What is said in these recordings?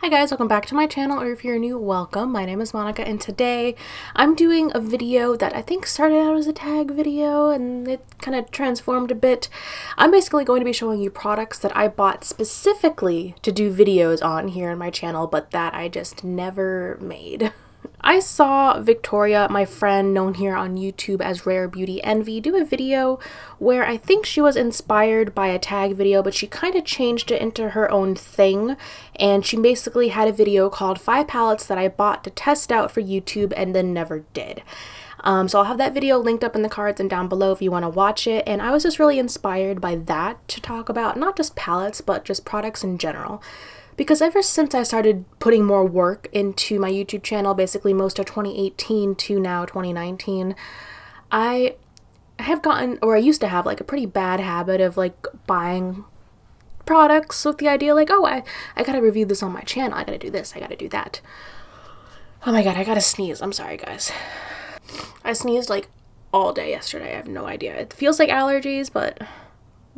Hi guys, welcome back to my channel, or if you're new, welcome. My name is Monica, and today I'm doing a video that I think started out as a tag video, and it kind of transformed a bit. I'm basically going to be showing you products that I bought specifically to do videos on here in my channel, but that I just never made. I saw Victoria, my friend known here on YouTube as Rare Beauty Envy, do a video where I think she was inspired by a tag video, but she kind of changed it into her own thing. And she basically had a video called Five Palettes That I Bought to Test Out for YouTube and Then Never Did. Um, so I'll have that video linked up in the cards and down below if you want to watch it. And I was just really inspired by that to talk about not just palettes, but just products in general because ever since I started putting more work into my YouTube channel, basically most of 2018 to now 2019, I have gotten, or I used to have, like a pretty bad habit of like buying products with the idea like, oh, I, I gotta review this on my channel, I gotta do this, I gotta do that. Oh my god, I gotta sneeze. I'm sorry, guys. I sneezed like all day yesterday. I have no idea. It feels like allergies, but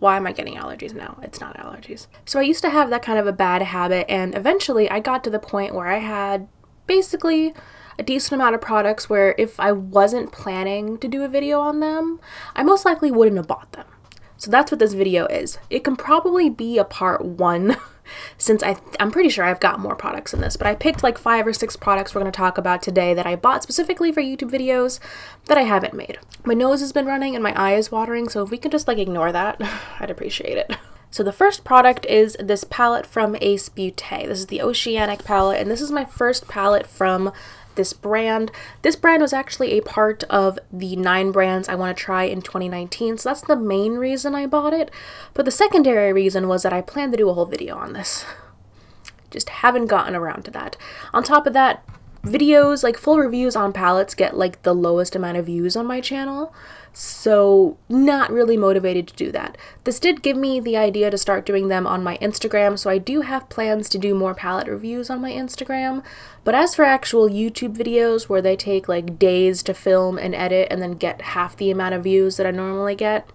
why am I getting allergies now? It's not allergies. So I used to have that kind of a bad habit, and eventually I got to the point where I had basically a decent amount of products where if I wasn't planning to do a video on them, I most likely wouldn't have bought them. So that's what this video is. It can probably be a part one since I I'm pretty sure I've got more products in this, but I picked like five or six products we're going to talk about today that I bought specifically for YouTube videos that I haven't made. My nose has been running and my eye is watering, so if we could just like ignore that, I'd appreciate it. So the first product is this palette from Ace Beauté. This is the Oceanic palette, and this is my first palette from this brand. This brand was actually a part of the nine brands I want to try in 2019, so that's the main reason I bought it. But the secondary reason was that I planned to do a whole video on this. Just haven't gotten around to that. On top of that, videos, like full reviews on palettes get like the lowest amount of views on my channel. So not really motivated to do that. This did give me the idea to start doing them on my Instagram, so I do have plans to do more palette reviews on my Instagram. But as for actual YouTube videos where they take like days to film and edit and then get half the amount of views that I normally get,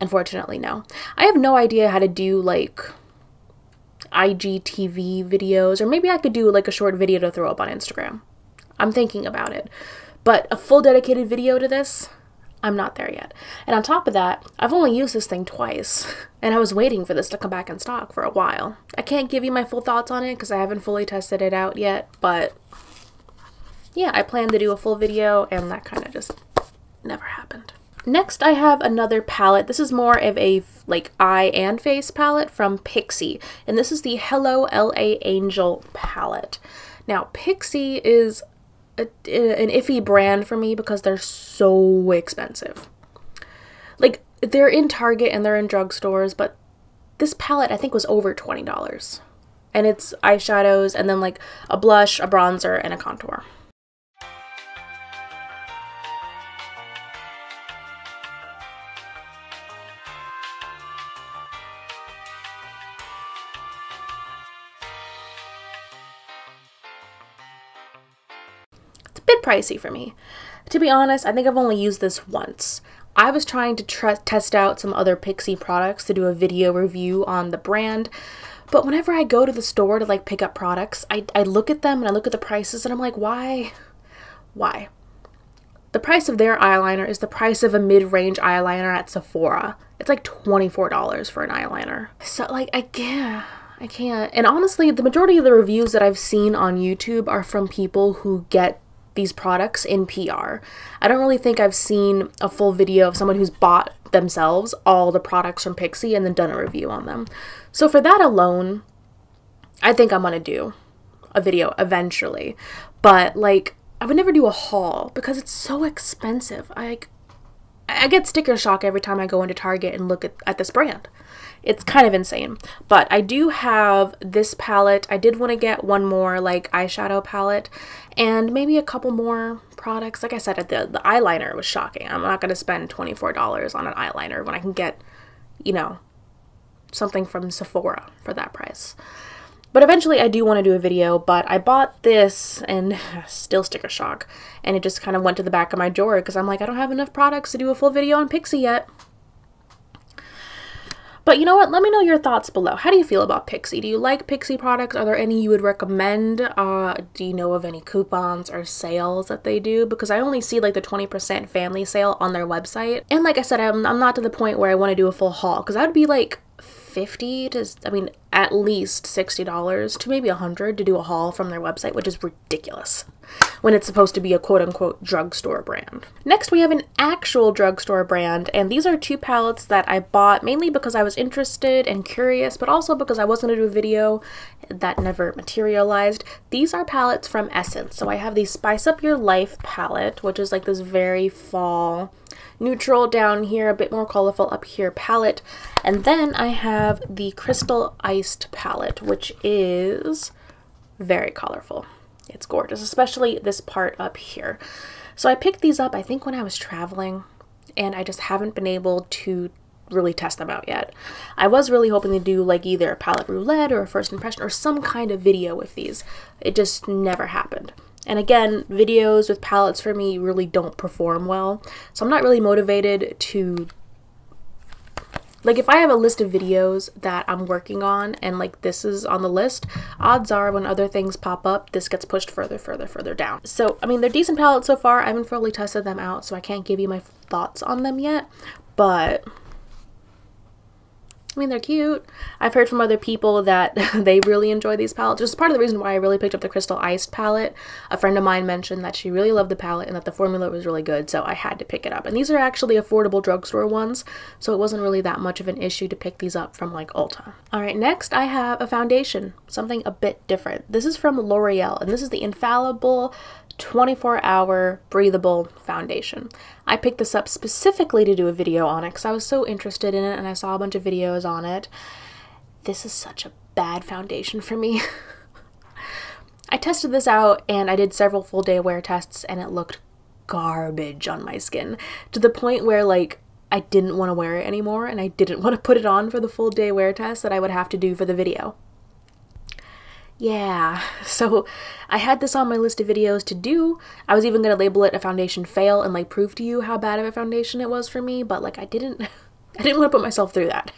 unfortunately no. I have no idea how to do like IGTV videos, or maybe I could do like a short video to throw up on Instagram. I'm thinking about it. But a full dedicated video to this, I'm not there yet. And on top of that, I've only used this thing twice, and I was waiting for this to come back in stock for a while. I can't give you my full thoughts on it because I haven't fully tested it out yet, but yeah, I plan to do a full video, and that kind of just never happened. Next, I have another palette. This is more of a like eye and face palette from Pixi, and this is the Hello LA Angel palette. Now, Pixi is a, an iffy brand for me because they're so expensive. Like, they're in Target and they're in drugstores, but this palette I think was over $20. And it's eyeshadows and then like a blush, a bronzer, and a contour. Bit pricey for me. To be honest, I think I've only used this once. I was trying to test out some other Pixi products to do a video review on the brand, but whenever I go to the store to like pick up products, I, I look at them and I look at the prices and I'm like, why? Why? The price of their eyeliner is the price of a mid-range eyeliner at Sephora. It's like $24 for an eyeliner. So like I can't I can't. And honestly, the majority of the reviews that I've seen on YouTube are from people who get these products in PR. I don't really think I've seen a full video of someone who's bought themselves all the products from Pixi and then done a review on them. So for that alone, I think I'm gonna do a video eventually. But like, I would never do a haul because it's so expensive. I, I get sticker shock every time I go into Target and look at, at this brand. It's kind of insane. But I do have this palette. I did want to get one more like eyeshadow palette and maybe a couple more products. Like I said, the, the eyeliner was shocking. I'm not going to spend $24 on an eyeliner when I can get, you know, something from Sephora for that price. But eventually I do want to do a video, but I bought this and still sticker shock. And it just kind of went to the back of my drawer because I'm like, I don't have enough products to do a full video on Pixi yet. But you know what? Let me know your thoughts below. How do you feel about Pixi? Do you like Pixi products? Are there any you would recommend? Uh, do you know of any coupons or sales that they do? Because I only see like the 20% family sale on their website. And like I said, I'm, I'm not to the point where I want to do a full haul because that would be like 50 to I mean at least $60 to maybe 100 to do a haul from their website, which is ridiculous when it's supposed to be a quote unquote drugstore brand. Next, we have an actual drugstore brand, and these are two palettes that I bought mainly because I was interested and curious, but also because I was going to do a video that never materialized. These are palettes from Essence. So I have the Spice Up Your Life palette, which is like this very fall neutral down here, a bit more colorful up here palette. And then I have the Crystal Iced palette, which is very colorful. It's gorgeous, especially this part up here. So I picked these up, I think, when I was traveling, and I just haven't been able to really test them out yet. I was really hoping to do like either a palette roulette or a first impression or some kind of video with these. It just never happened. And again, videos with palettes for me really don't perform well. So I'm not really motivated to like if I have a list of videos that I'm working on and like this is on the list, odds are when other things pop up, this gets pushed further, further, further down. So, I mean, they're decent palettes so far. I haven't fully tested them out, so I can't give you my thoughts on them yet, but I mean, they're cute. I've heard from other people that they really enjoy these palettes, which part of the reason why I really picked up the Crystal Iced palette. A friend of mine mentioned that she really loved the palette and that the formula was really good, so I had to pick it up. And these are actually affordable drugstore ones, so it wasn't really that much of an issue to pick these up from like Ulta. Alright, next I have a foundation, something a bit different. This is from L'Oreal, and this is the Infallible 24 hour breathable foundation. I picked this up specifically to do a video on it because I was so interested in it and I saw a bunch of videos on it. This is such a bad foundation for me. I tested this out and I did several full day wear tests and it looked garbage on my skin to the point where like I didn't want to wear it anymore and I didn't want to put it on for the full day wear test that I would have to do for the video. Yeah, so I had this on my list of videos to do. I was even going to label it a foundation fail and like prove to you how bad of a foundation it was for me, but like I didn't I didn't want to put myself through that.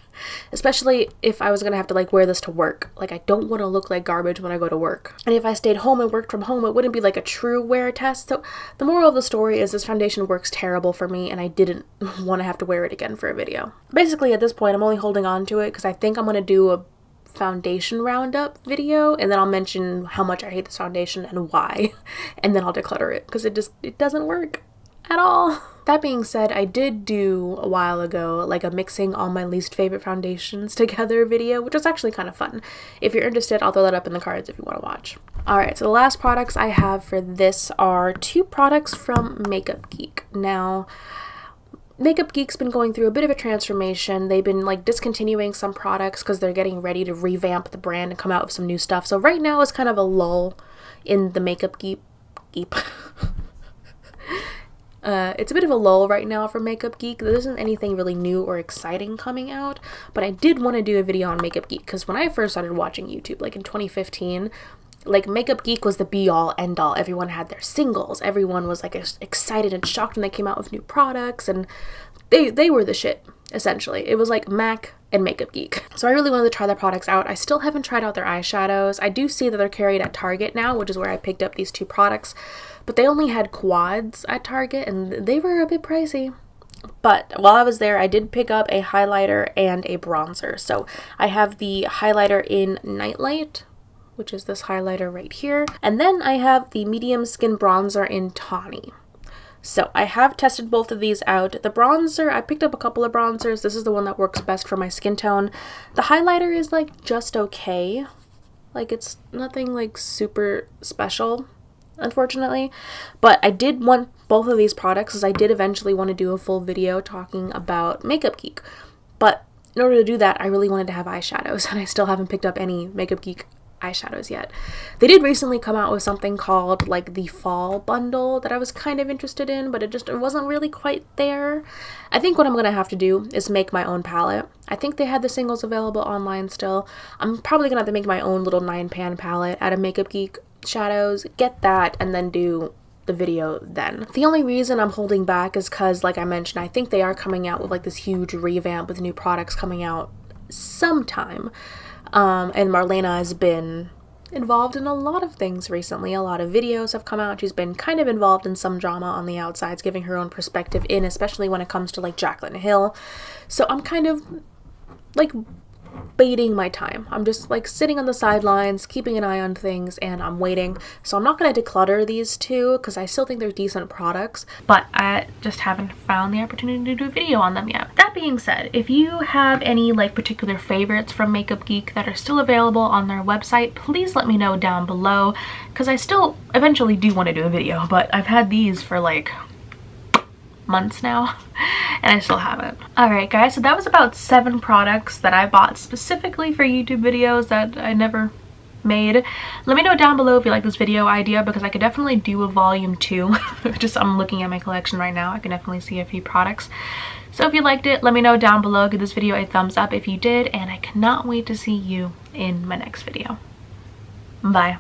Especially if I was going to have to like wear this to work. Like I don't want to look like garbage when I go to work. And if I stayed home and worked from home, it wouldn't be like a true wear test. So the moral of the story is this foundation works terrible for me and I didn't want to have to wear it again for a video. Basically at this point I'm only holding on to it because I think I'm going to do a foundation roundup video and then I'll mention how much I hate this foundation and why and then I'll declutter it because it just it doesn't work at all. That being said, I did do a while ago like a mixing all my least favorite foundations together video, which was actually kind of fun. If you're interested, I'll throw that up in the cards if you want to watch. Alright, so the last products I have for this are two products from Makeup Geek. Now, Makeup Geek's been going through a bit of a transformation. They've been like discontinuing some products because they're getting ready to revamp the brand and come out with some new stuff. So right now is kind of a lull in the Makeup Geek. Geek. Uh, it's a bit of a lull right now for Makeup Geek. There isn't anything really new or exciting coming out, but I did want to do a video on Makeup Geek because when I first started watching YouTube, like in 2015, like Makeup Geek was the be all end all. Everyone had their singles. Everyone was like excited and shocked when they came out with new products and they they were the shit essentially. It was like MAC and Makeup Geek. So I really wanted to try their products out. I still haven't tried out their eyeshadows. I do see that they're carried at Target now, which is where I picked up these two products, but they only had quads at Target and they were a bit pricey. But while I was there, I did pick up a highlighter and a bronzer. So I have the highlighter in Nightlight, which is this highlighter right here. And then I have the medium skin bronzer in Tawny. So I have tested both of these out. The bronzer, I picked up a couple of bronzers. This is the one that works best for my skin tone. The highlighter is like just okay. Like it's nothing like super special, unfortunately. But I did want both of these products as I did eventually want to do a full video talking about Makeup Geek. But in order to do that, I really wanted to have eyeshadows and I still haven't picked up any Makeup Geek eyeshadows yet. They did recently come out with something called like the fall bundle that I was kind of interested in, but it just it wasn't really quite there. I think what I'm going to have to do is make my own palette. I think they had the singles available online still. I'm probably going to have to make my own little nine pan palette out of Makeup Geek shadows, get that, and then do the video then. The only reason I'm holding back is because, like I mentioned, I think they are coming out with like this huge revamp with new products coming out some time. Um, and Marlena has been involved in a lot of things recently. A lot of videos have come out. She's been kind of involved in some drama on the outsides, giving her own perspective in, especially when it comes to like Jaclyn Hill. So I'm kind of like baiting my time. I'm just like sitting on the sidelines, keeping an eye on things, and I'm waiting. So I'm not going to declutter these two because I still think they're decent products, but I just haven't found the opportunity to do a video on them yet. That being said, if you have any like particular favorites from Makeup Geek that are still available on their website, please let me know down below because I still eventually do want to do a video, but I've had these for like months now and I still haven't. Alright guys, so that was about seven products that I bought specifically for YouTube videos that I never made. Let me know down below if you like this video idea because I could definitely do a volume 2. Just I'm looking at my collection right now. I can definitely see a few products. So if you liked it, let me know down below. Give this video a thumbs up if you did and I cannot wait to see you in my next video. Bye.